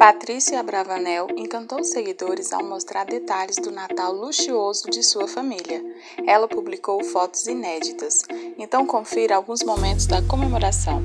Patrícia Bravanel encantou seguidores ao mostrar detalhes do Natal luxuoso de sua família. Ela publicou fotos inéditas. Então confira alguns momentos da comemoração.